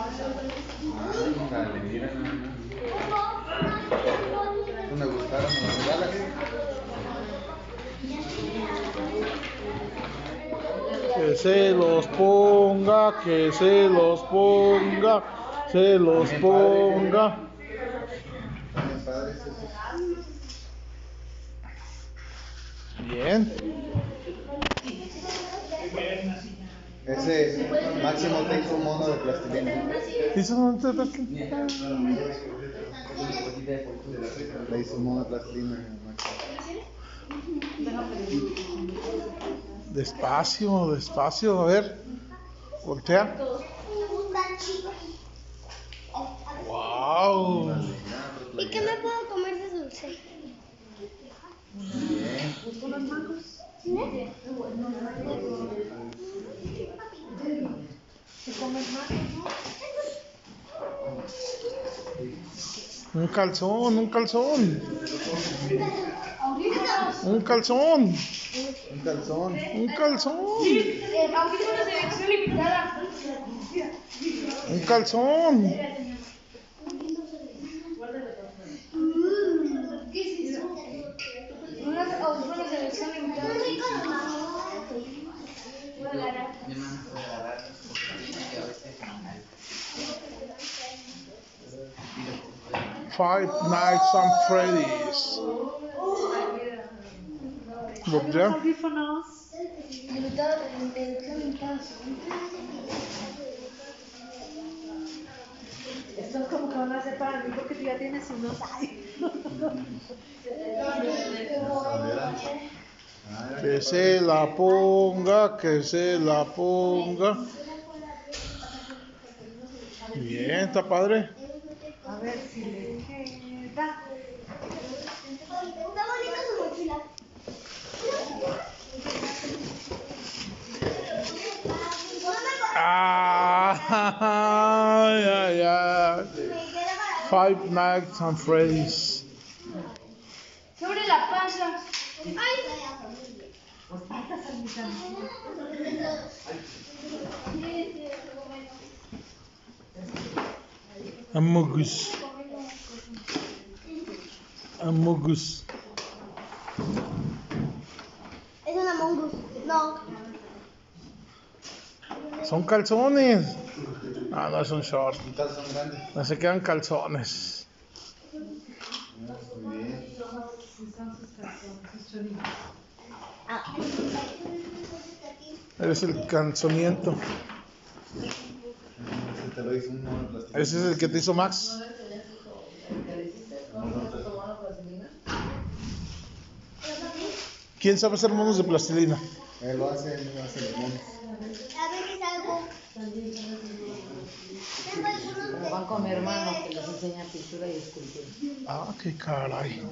Ándale. No me gustaron las balas. Que se los ponga, que se los ponga, se los ponga. Bien. Ese máximo te hizo un mono de plastilina. ¿Hizo un- Le hizo un mono de plastilina. Despacio, despacio, a ver. Voltea. Wow. ¿Y qué me puedo comer de dulce? Un calzón, un calzón. Un calzón, Un calzón. un calzón. Un calzón. ¿Qué es eso? Unos audífonos de edición limitada. Five Nights at Freddy's. Es como que van a hacer para mí porque tú ya tienes unos. Que se la ponga, que se la ponga. Bien, está padre. A ver si le queda. Está bonita su mochila. Ay, ay, ay. Five Nights at Freddy's. Sobre la panza. Ay. Amogus. Amogus. Es una mongoose. No. Son calzones. Ah, no, es un short. Un. No se quedan calzones. Muy bien. Ah. Eres el calzoniento. Ese te lo hizo un mono de plastilina. Ese es el que te hizo Max. ¿Quién sabe hacer monos de plastilina? Él lo hace, él lo hace los monos. A ver qué algo. Como van con mi hermano que les enseña pintura y escultura. Ah, qué caray.